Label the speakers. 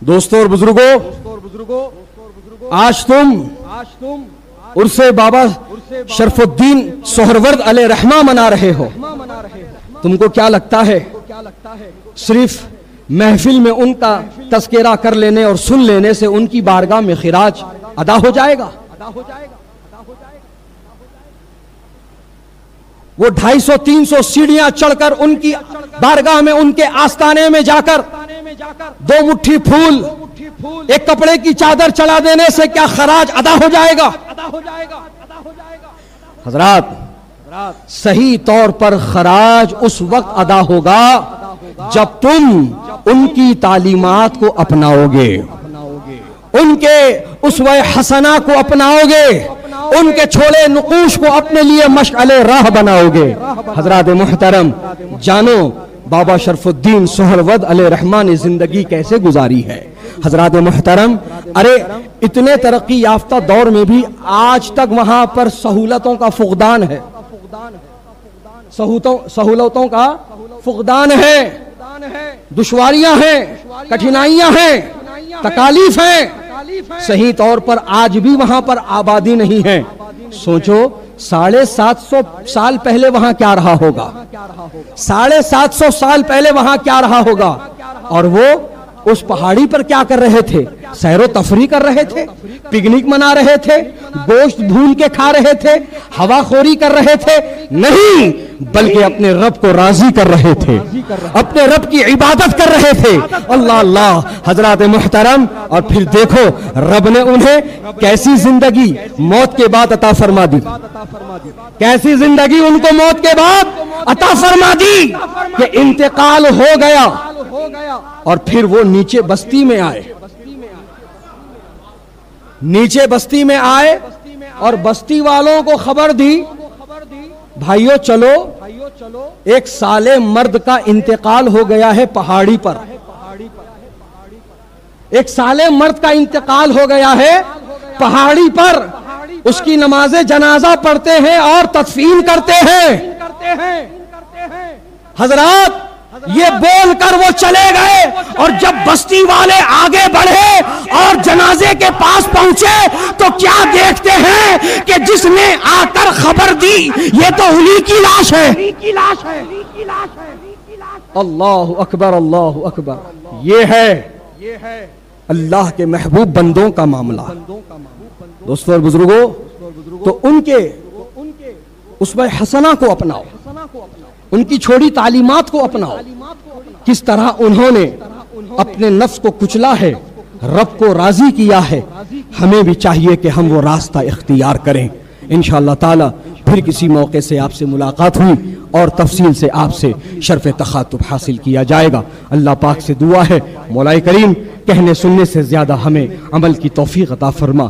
Speaker 1: دوستوں اور بزرگوں آج تم عرص بابا شرف الدین سہرورد علیہ رحمہ منا رہے ہو۔ تم کو کیا لگتا ہے؟ صرف محفل میں ان کا تذکرہ کر لینے اور سن لینے سے ان کی بارگاہ میں خراج ادا ہو جائے گا؟ وہ ڈھائی سو، تین سو سیڑھیاں چڑھ کر ان کی بارگاہ میں، ان کے آستانے میں جا کر دو مٹھی پھول، ایک کپڑے کی چادر چلا دینے سے کیا خراج ادا ہو جائے گا؟ حضرات، صحیح طور پر خراج اس وقت ادا ہوگا جب تم ان کی تعلیمات کو اپناؤ گے۔ ان کے اس حسنہ کو اپناؤ گے۔ ان کے چھوڑے نقوش کو اپنے لیے مشعل راہ بناؤ گے۔ حضرات محترم، جانو بابا شرف الدین سہرود علیہ رحمان نے زندگی کیسے گزاری ہے؟ حضرات محترم، ارے، اتنے ترقی یافتہ دور میں بھی آج تک وہاں پر سہولتوں کا فقدان ہے۔ سہولتوں کا فقدان ہے۔ دشواریاں ہیں، کٹھنائیاں ہیں، تکالیف ہیں۔ صحیح طور پر آج بھی وہاں پر آبادی نہیں ہے۔ سوچو ساڑھے سات سو سال پہلے وہاں کیا رہا ہوگا؟ ساڑھے سات سو سال پہلے وہاں کیا رہا ہوگا؟ اور وہ اس پہاڑی پر کیا کر رہے تھے؟ سیر و تفریح کر رہے تھے، پکنک منا رہے تھے، گوشت بھون کے کھا رہے تھے، ہوا خوری کر رہے تھے، نہیں! بلکہ اپنے رب کو راضی کر رہے تھے، اپنے رب کی عبادت کر رہے تھے۔ اللہ اللہ، حضرات محترم، اور پھر دیکھو، رب نے انہیں کیسی زندگی موت کے بعد عطا فرما دی۔ کیسی زندگی ان کو موت کے بعد عطا فرما دی کہ انتقال ہو گیا۔ اور پھر وہ نیچے بستی میں آئے۔ نیچے بستی میں آئے اور بستی والوں کو خبر دی بھائیو چلو ایک سالے مرد کا انتقال ہو گیا ہے پہاڑی پر۔ ایک سالے مرد کا انتقال ہو گیا ہے پہاڑی پر۔ اس کی نماز جنازہ پڑھتے ہیں اور تدفین کرتے ہیں۔ حضرات یہ بول کر وہ چلے گئے اور جب بستی والے آگے بڑھے اور جنازے کے پاس پہنچے تو کیا دیکھتے ہیں کہ جس نے آ کر خبر دی، یہ تو انہی کی لاش ہے۔ اللہ اکبر اللہ اکبر۔ یہ ہے اللہ کے محبوب بندوں کا معاملہ۔ دوستو اور بزرگوں تو ان کے، اس میں حسنہ کو اپناؤ۔ ان کی چھوڑی تعلیمات کو اپناؤ۔ کس طرح انہوں نے اپنے نفس کو کچلا ہے، رب کو راضی کیا ہے، ہمیں بھی چاہیے کہ ہم وہ راستہ اختیار کریں۔ انشاءاللہ تعالی پھر کسی موقع سے آپ سے ملاقات ہوئی اور تفصیل سے آپ سے شرف تخاتب حاصل کیا جائے گا۔ اللہ پاک سے دعا ہے مولا کریم، کہنے سننے سے زیادہ ہمیں عمل کی توفیق عطا فرما۔